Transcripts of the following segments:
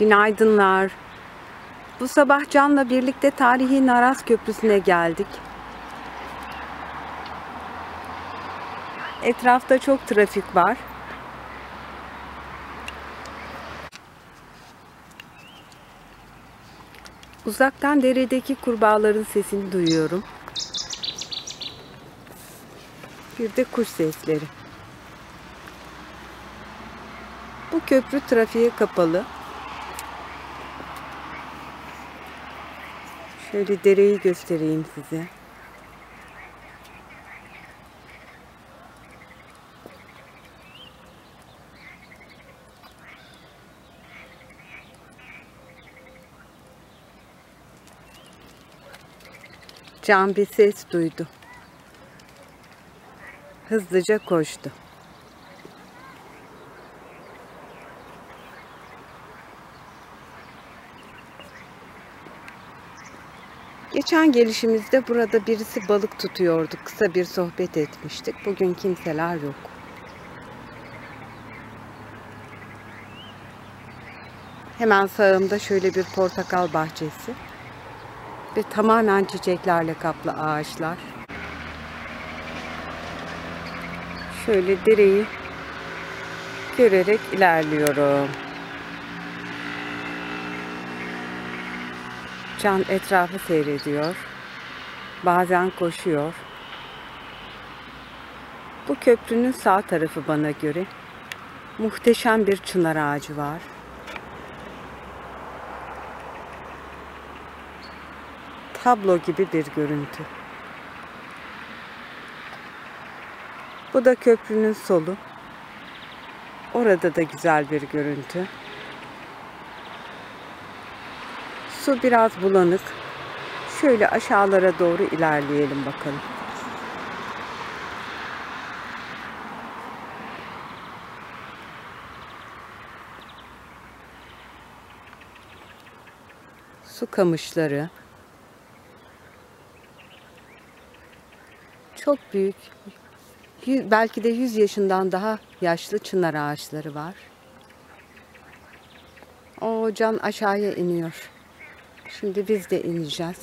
Günaydınlar. Bu sabah Can'la birlikte tarihi Naras Köprüsü'ne geldik. Etrafta çok trafik var. Uzaktan deredeki kurbağaların sesini duyuyorum. Bir de kuş sesleri. Bu köprü trafiğe kapalı. Şöyle dereyi göstereyim size. Can bir ses duydu. Hızlıca koştu. Geçen gelişimizde burada birisi balık tutuyordu. Kısa bir sohbet etmiştik. Bugün kimseler yok. Hemen sağımda şöyle bir portakal bahçesi ve tamamen çiçeklerle kaplı ağaçlar. Şöyle dereyi görerek ilerliyorum. Can etrafı seyrediyor. Bazen koşuyor. Bu köprünün sağ tarafı bana göre muhteşem bir çınar ağacı var. Tablo gibi bir görüntü. Bu da köprünün solu. Orada da güzel bir görüntü. Su biraz bulanık. Şöyle aşağılara doğru ilerleyelim bakalım. Su kamışları. Çok büyük. Belki de 100 yaşından daha yaşlı çınar ağaçları var. O can aşağıya iniyor. Şimdi biz de ineceğiz.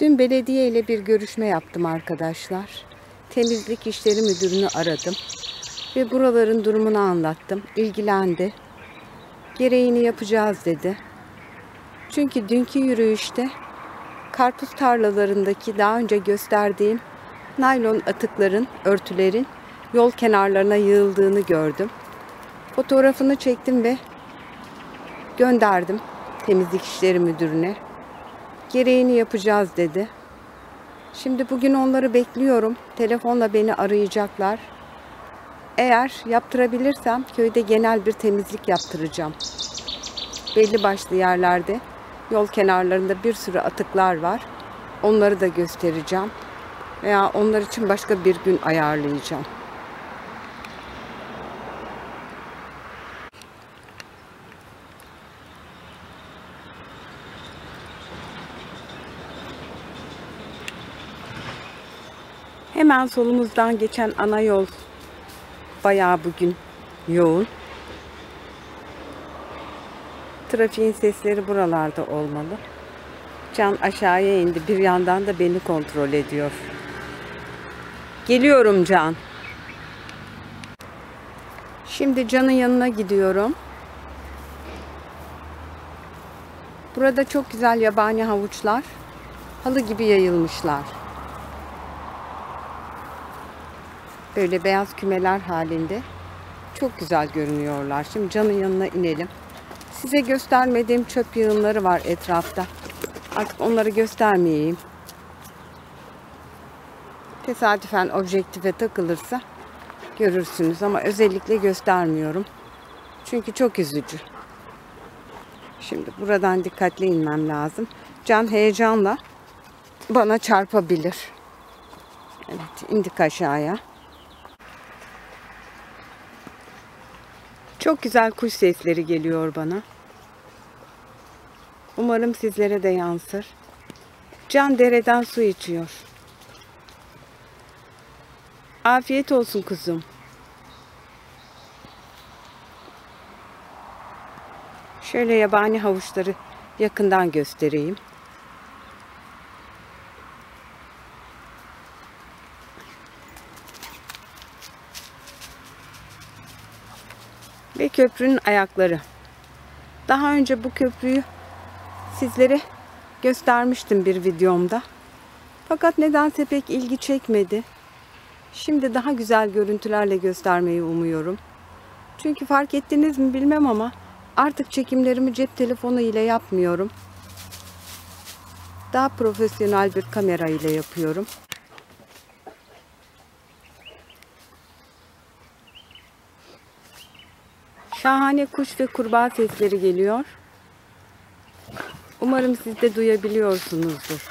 Dün belediye ile bir görüşme yaptım arkadaşlar. Temizlik işleri müdürünü aradım ve buraların durumunu anlattım. İlgilendi. Gereğini yapacağız dedi. Çünkü dünkü yürüyüşte karpuz tarlalarındaki daha önce gösterdiğim naylon atıkların, örtülerin yol kenarlarına yığıldığını gördüm. Fotoğrafını çektim ve gönderdim temizlik işleri müdürüne. Gereğini yapacağız dedi. Şimdi bugün onları bekliyorum. Telefonla beni arayacaklar. Eğer yaptırabilirsem köyde genel bir temizlik yaptıracağım. Belli başlı yerlerde yol kenarlarında bir sürü atıklar var. Onları da göstereceğim. Veya onlar için başka bir gün ayarlayacağım. Hemen solumuzdan geçen ana yol bayağı bugün yoğun. Trafiğin sesleri buralarda olmalı. Can aşağıya indi. Bir yandan da beni kontrol ediyor. Geliyorum Can. Şimdi Can'ın yanına gidiyorum. Burada çok güzel yabani havuçlar. Halı gibi yayılmışlar. Böyle beyaz kümeler halinde. Çok güzel görünüyorlar. Şimdi Can'ın yanına inelim. Size göstermediğim çöp yığınları var etrafta. Artık onları göstermeyeyim. Tesadüfen objektife takılırsa görürsünüz ama özellikle göstermiyorum. Çünkü çok üzücü. Şimdi buradan dikkatli inmem lazım. Can heyecanla bana çarpabilir. Evet indik aşağıya. Çok güzel kuş sesleri geliyor bana. Umarım sizlere de yansır. Can dereden su içiyor. Afiyet olsun kuzum. Şöyle yabani havuçları yakından göstereyim. Ve köprünün ayakları. Daha önce bu köprüyü sizlere göstermiştim bir videomda. Fakat nedense pek ilgi çekmedi. Şimdi daha güzel görüntülerle göstermeyi umuyorum. Çünkü fark ettiniz mi bilmem ama artık çekimlerimi cep telefonu ile yapmıyorum. Daha profesyonel bir kamera ile yapıyorum. Şahane kuş ve kurbağa sesleri geliyor. Umarım siz de duyabiliyorsunuzdur.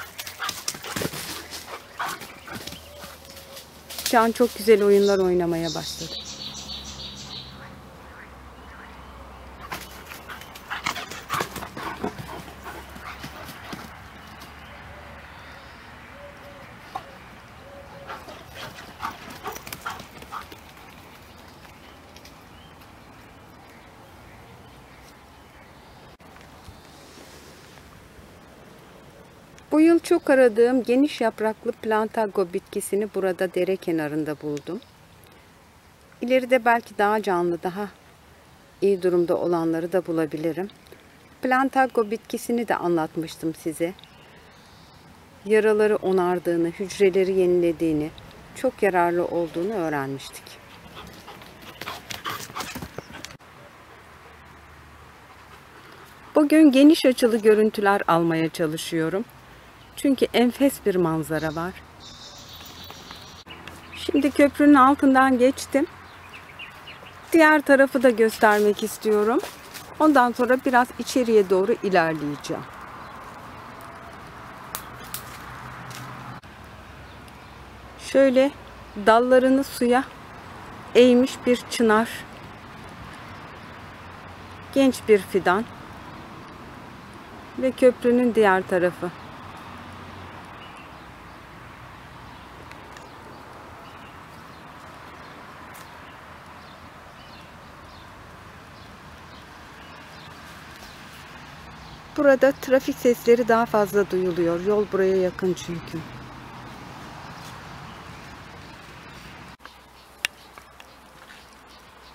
Şu an çok güzel oyunlar oynamaya başladı. Bu yıl çok aradığım geniş yapraklı plantago bitkisini burada dere kenarında buldum. İleride belki daha canlı, daha iyi durumda olanları da bulabilirim. Plantago bitkisini de anlatmıştım size. Yaraları onardığını, hücreleri yenilediğini, çok yararlı olduğunu öğrenmiştik. Bugün geniş açılı görüntüler almaya çalışıyorum. Çünkü enfes bir manzara var. Şimdi köprünün altından geçtim. Diğer tarafı da göstermek istiyorum. Ondan sonra biraz içeriye doğru ilerleyeceğim. Şöyle dallarını suya eğmiş bir çınar. Genç bir fidan. Ve köprünün diğer tarafı. Burada trafik sesleri daha fazla duyuluyor. Yol buraya yakın çünkü.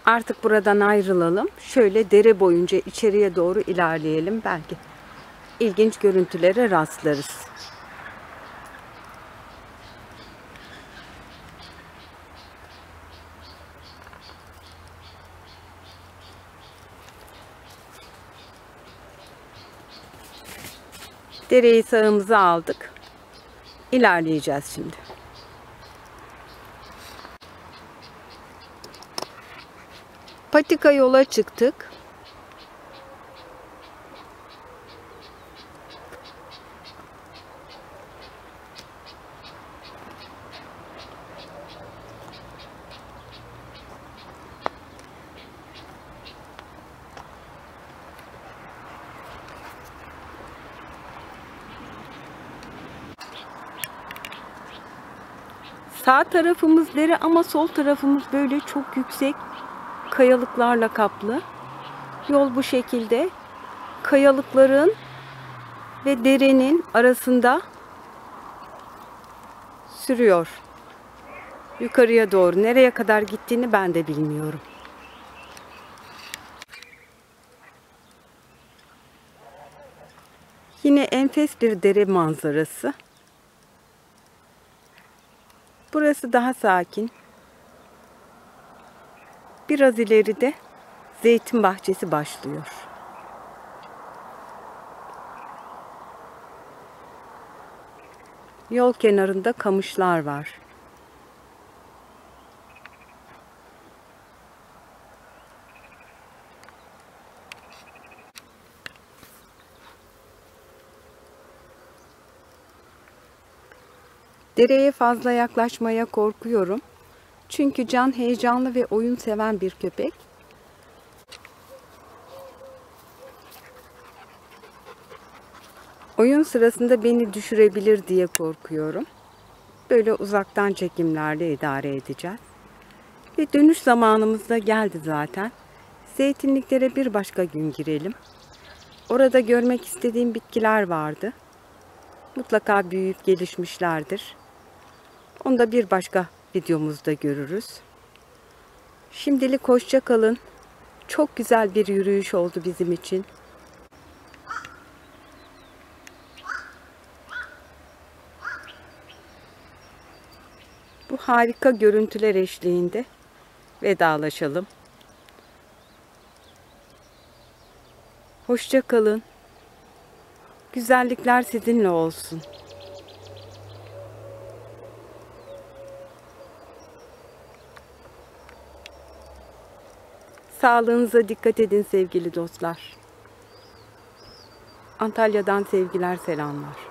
Artık buradan ayrılalım. Şöyle dere boyunca içeriye doğru ilerleyelim. Belki ilginç görüntülere rastlarız. Dereyi sağımıza aldık. İlerleyeceğiz şimdi. Patika yola çıktık. Sağ tarafımız dere ama sol tarafımız böyle çok yüksek kayalıklarla kaplı. Yol bu şekilde. Kayalıkların ve derenin arasında sürüyor. Yukarıya doğru. Nereye kadar gittiğini ben de bilmiyorum. Yine enfes bir dere manzarası. Burası daha sakin. Biraz ileride zeytin bahçesi başlıyor. Yol kenarında kamışlar var. Dereye fazla yaklaşmaya korkuyorum. Çünkü Can heyecanlı ve oyun seven bir köpek. Oyun sırasında beni düşürebilir diye korkuyorum. Böyle uzaktan çekimlerle idare edeceğiz. Ve dönüş zamanımız da geldi zaten. Zeytinliklere bir başka gün girelim. Orada görmek istediğim bitkiler vardı. Mutlaka büyüyüp gelişmişlerdir. Onu da bir başka videomuzda görürüz. Şimdilik hoşça kalın. Çok güzel bir yürüyüş oldu bizim için. Bu harika görüntüler eşliğinde vedalaşalım. Hoşça kalın. Güzellikler sizinle olsun. Sağlığınıza dikkat edin sevgili dostlar. Antalya'dan sevgiler, selamlar.